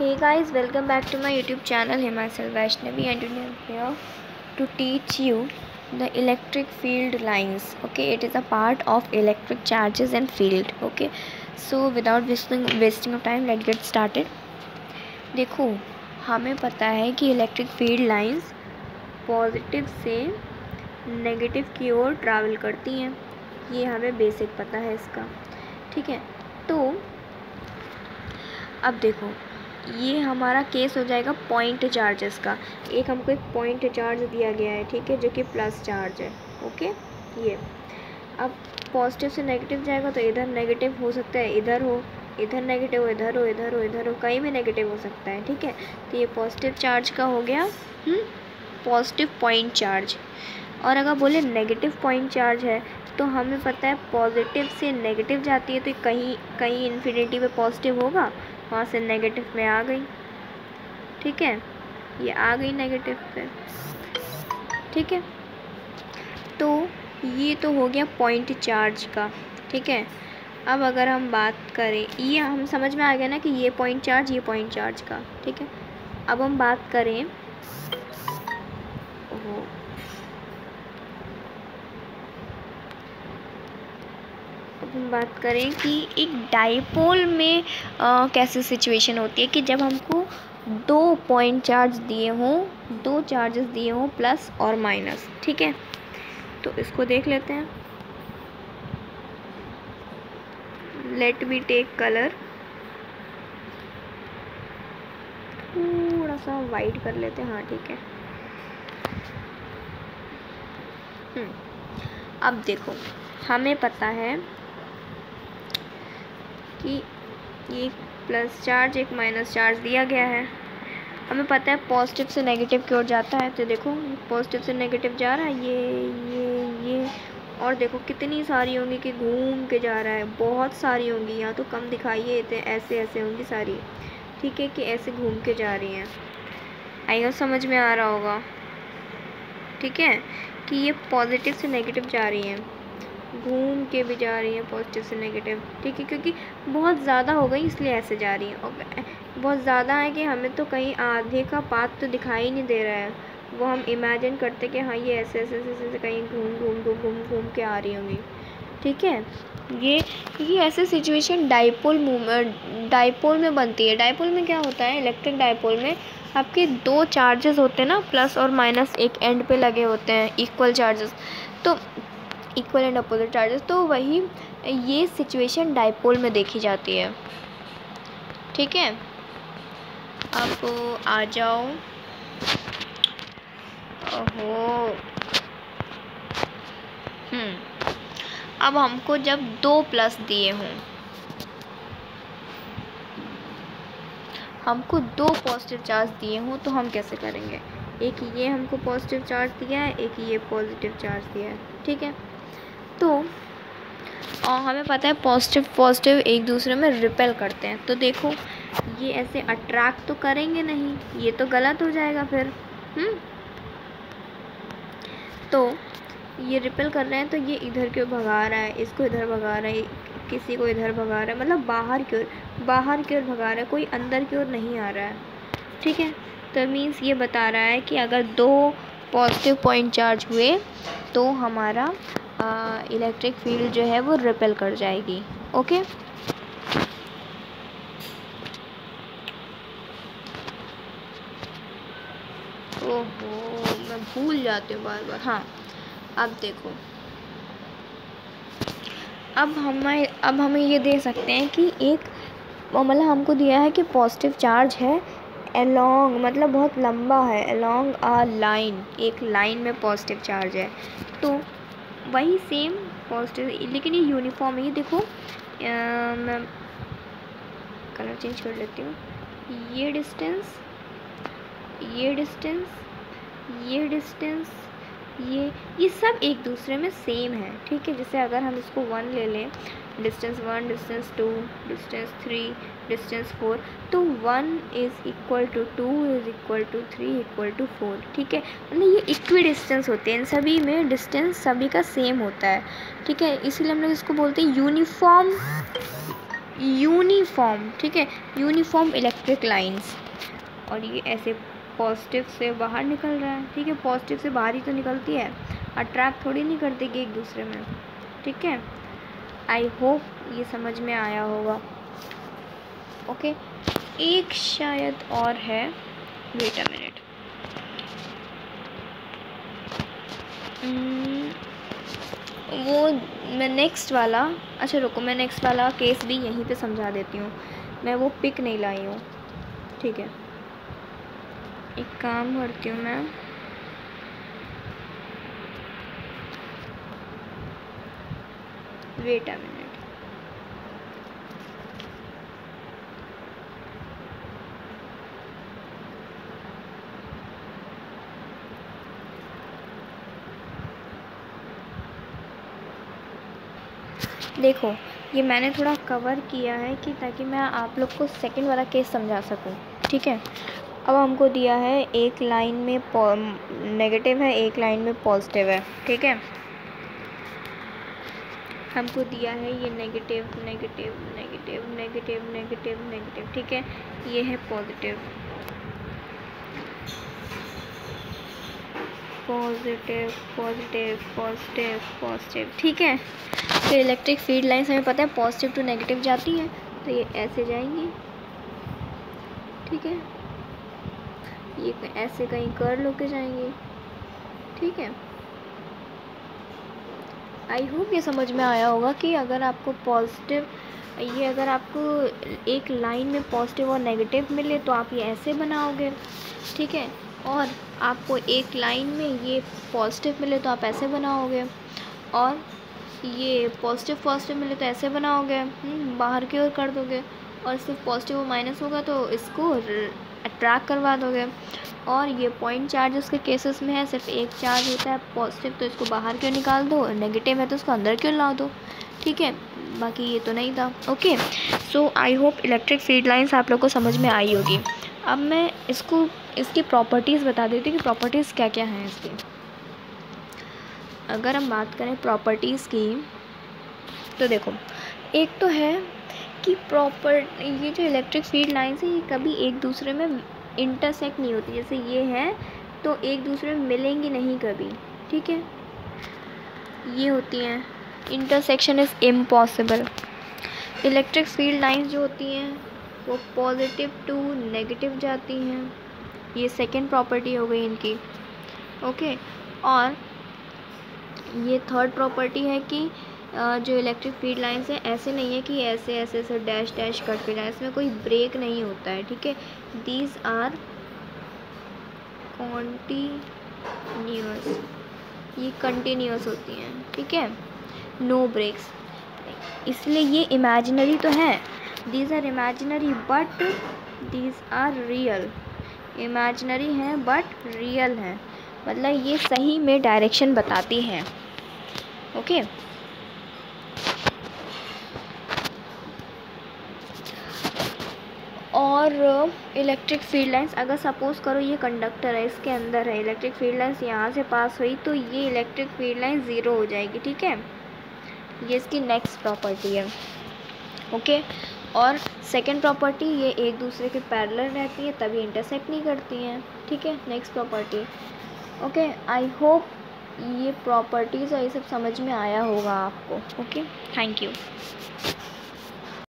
Hey guys welcome back to my YouTube channel Himachal Vaishnavi and to teach you the electric field lines okay it is a part of electric charges and field okay so without wasting of time let get started देखो हमें पता है कि electric field lines positive से negative की ओर travel करती हैं ये हमें बेसिक पता है इसका ठीक है तो अब देखो ये हमारा केस हो जाएगा पॉइंट चार्जेस का। एक हमको एक पॉइंट चार्ज दिया गया है, ठीक है, जो कि प्लस चार्ज है ओके ये। अब पॉजिटिव से नेगेटिव जाएगा तो इधर नेगेटिव हो सकता है, इधर हो, इधर नेगेटिव हो, इधर हो इधर हो इधर हो, कहीं भी नेगेटिव हो सकता है, ठीक है? तो ये पॉजिटिव चार्ज का हो गया पॉजिटिव पॉइंट चार्ज और अगर बोले नेगेटिव पॉइंट चार्ज है तो हमें पता है पॉजिटिव से नेगेटिव जाती है तो कहीं कहीं इन्फिनिटी पे पॉजिटिव होगा। वहाँ से नेगेटिव में आ गई। ठीक है? ये आ गई नेगेटिव पे ठीक है? तो ये तो हो गया पॉइंट चार्ज का। ठीक है? अब अगर हम बात करें, ये हम समझ में आ गया ना कि ये पॉइंट चार्ज ये पॉइंट चार्ज का। ठीक है? अब हम बात करें ओहो अब हम बात करें कि एक डाइपोल में आ, कैसी सिचुएशन होती है कि जब हमको दो पॉइंट चार्ज दिए हों दो चार्जेस दिए हों प्लस और माइनस ठीक है? तो इसको देख लेते हैं। लेट मी टेक कलर थोड़ा सा वाइट कर लेते हैं हाँ ठीक है। अब देखो हमें पता है कि एक प्लस चार्ज एक माइनस चार्ज दिया गया है। हमें पता है पॉजिटिव से नेगेटिव की ओर जाता है तो देखो पॉजिटिव से नेगेटिव जा रहा है, ये ये ये। और देखो, कितनी सारी होंगी कि घूम के जा रहा है, बहुत सारी होंगी, यहाँ तो कम दिखाइए थे ऐसे ऐसे होंगी सारी। ठीक है कि ऐसे घूम के जा रही हैं। आई समझ में आ रहा होगा। ठीक है, कि ये पॉजिटिव से नेगेटिव जा रही हैं। घूम के भी जा रही हैं पॉजिटिव से नेगेटिव ठीक है, क्योंकि बहुत ज़्यादा हो गई, इसलिए ऐसे जा रही हैं। और बहुत ज़्यादा है कि हमें तो कहीं आधे का पात तो दिखाई नहीं दे रहा है। वो हम इमेजिन करते कि हाँ ये ऐसे ऐसे ऐसे ऐसे कहीं घूम घूम घूम घूम घूम के आ रही होंगी। ठीक है? ये ये ऐसे सिचुएशन डाइपोल डाइपोल में बनती है। डाइपोल में क्या होता है? इलेक्ट्रिक डाइपोल में आपके दो चार्जेस होते हैं ना प्लस और माइनस एक एंड पे लगे होते हैं इक्वल चार्जेस तो इक्वल एंड अपोजिट चार्जेस तो वही ये सिचुएशन डाइपोल में देखी जाती है। ठीक है? आप आ जाओ। ओहो। हम्म। अब हमको जब दो प्लस दिए हों, हमको दो पॉजिटिव चार्ज दिए हों तो हम कैसे करेंगे? एक ये हमको पॉजिटिव चार्ज दिया है, एक ये पॉजिटिव चार्ज दिया है। ठीक है? तो और हमें पता है पॉजिटिव पॉजिटिव एक दूसरे में रिपेल करते हैं। तो देखो, ये ऐसे अट्रैक्ट तो करेंगे नहीं, ये तो गलत हो जाएगा फिर हम्म? तो ये रिपेल कर रहे हैं तो ये इधर क्यों भगा रहा है? इसको इधर भगा रहा है, किसी को इधर भगा रहा है मतलब बाहर की ओर, बाहर की ओर भगा रहा है, कोई अंदर की ओर नहीं आ रहा है। ठीक है? तो मीन्स ये बता रहा है कि अगर दो पॉजिटिव पॉइंट चार्ज हुए तो हमारा इलेक्ट्रिक फ़ील्ड जो है वो रिपेल कर जाएगी ओके ओहो, मैं भूल जाती हूँ बार बार हाँ अब देखो। अब हमें अब हमें ये दे सकते हैं कि एक मतलब हमको दिया है कि पॉजिटिव चार्ज है अलोंग मतलब बहुत लंबा है अलोंग आ लाइन एक लाइन में पॉजिटिव चार्ज है। तो वही सेम पॉजिटिव लेकिन ये यूनिफॉर्म ही देखो मैं कलर चेंज कर लेती हूँ। ये डिस्टेंस ये डिस्टेंस ये डिस्टेंस ये ये सब एक दूसरे में सेम है, ठीक है? जैसे अगर हम इसको वन ले लें distance one distance two distance three distance four तो one is equal to two is equal to three equal to four ठीक है? मतलब ये इक्वी डिस्टेंस होते हैं। इन सभी में डिस्टेंस सभी का सेम होता है। ठीक है? इसीलिए हम लोग इसको बोलते हैं यूनिफॉर्म यूनिफॉर्म ठीक है? यूनिफॉर्म इलेक्ट्रिक लाइन्स और ये ऐसे पॉजिटिव से बाहर निकल रहा है। ठीक है? पॉजिटिव से बाहर ही तो निकलती है। अट्रैक्ट थोड़ी नहीं करती कि एक दूसरे में। ठीक है? आई होप ये समझ में आया होगा। ओके एक शायद और है। वेट अ मिनट वो मैं नेक्स्ट वाला अच्छा रुको, मैं नेक्स्ट वाला केस भी यहीं पे समझा देती हूँ। मैं वो पिक नहीं लाई हूँ। ठीक है। एक काम करती हूँ मैं। वेट अ मिनट देखो, ये मैंने थोड़ा कवर किया है कि ताकि मैं आप लोग को सेकंड वाला केस समझा सकूँ, ठीक है? अब हमको दिया है एक लाइन में नेगेटिव है, एक लाइन में पॉजिटिव है, ठीक है? हमको दिया है ये negative negative negative negative negative negative ठीक है? ये है positive positive positive positive positive ठीक है? तो इलेक्ट्रिक फ़ील्ड लाइन्स हमें पता है पॉजिटिव टू नेगेटिव जाती है तो ये ऐसे जाएँगी, ठीक है? ये ऐसे कहीं कर लो के जाएँगे, ठीक है? आई होप ये समझ में आया होगा कि अगर आपको पॉजिटिव ये अगर आपको एक लाइन में पॉजिटिव और नेगेटिव मिले तो आप ये ऐसे बनाओगे ठीक है? और आपको एक लाइन में ये पॉजिटिव मिले तो आप ऐसे बनाओगे और ये पॉजिटिव पॉजिटिव मिले तो ऐसे बनाओगे हम्म, बाहर की ओर कर दोगे और सिर्फ़ पॉजिटिव और माइनस होगा तो इसको अट्रैक्ट करवा दोगे। और ये पॉइंट चार्ज उसके केसेस में है, सिर्फ़ एक चार्ज होता है पॉजिटिव तो इसको बाहर क्यों निकाल दो नेगेटिव है तो उसको अंदर क्यों ला दो? ठीक है, बाकी ये तो नहीं था okay so I hope electric field lines आप लोग को समझ में आई होगी. अब मैं इसको, इसकी प्रॉपर्टीज़ बता देती हूँ कि प्रॉपर्टीज़ क्या क्या हैं इसकी. अगर हम बात करें प्रॉपर्टीज़ की तो देखो, एक तो है कि प्रॉपर ये जो इलेक्ट्रिक फ़ील्ड लाइन्स है, ये कभी एक दूसरे में इंटरसेक्ट नहीं होती, जैसे ये है तो एक दूसरे में मिलेंगी नहीं कभी, ठीक है? ये होती हैं। Intersection is impossible electric field lines जो होती हैं, वो पॉजिटिव टू नेगेटिव जाती हैं। ये सेकेंड प्रॉपर्टी हो गई इनकी ओके और ये थर्ड प्रॉपर्टी है कि जो इलेक्ट्रिक फ़ील्ड लाइंस हैं, ऐसे नहीं है कि ऐसे ऐसे ऐसे डैश डैश कट के जाए। इसमें कोई ब्रेक नहीं होता है, ठीक है? दीज आर कॉन्टीन्यूस ये कंटिन्यूस होती हैं, ठीक है? नो ब्रेक्स इसलिए ये इमेजिनरी तो है। These are imaginary but these are real imaginary हैं बट रियल हैं। मतलब ये सही में डायरेक्शन बताती हैं। ओके और इलेक्ट्रिक फ़ील्ड लाइंस अगर सपोज़ करो ये कंडक्टर है, इसके अंदर है इलेक्ट्रिक फ़ील्ड लाइंस यहाँ से पास हुई तो ये इलेक्ट्रिक फ़ील्ड लाइन ज़ीरो हो जाएगी, ठीक है? ये इसकी नेक्स्ट प्रॉपर्टी है ओके और सेकंड प्रॉपर्टी ये एक दूसरे के पैरेलल रहती है, तभी इंटरसेक्ट नहीं करती हैं, ठीक है? Next property okay I hope ये प्रॉपर्टीज़ और ये सब समझ में आया होगा आपको ओके थैंक यू